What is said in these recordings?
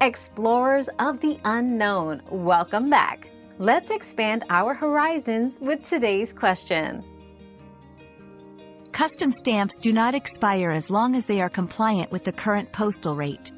Explorers of the unknown, welcome back. Let's expand our horizons with today's question. Custom stamps do not expire as long as they are compliant with the current postal rate.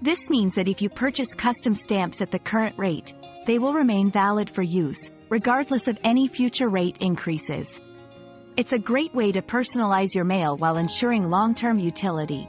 This means that if you purchase custom stamps at the current rate, they will remain valid for use, regardless of any future rate increases. It's a great way to personalize your mail while ensuring long-term utility.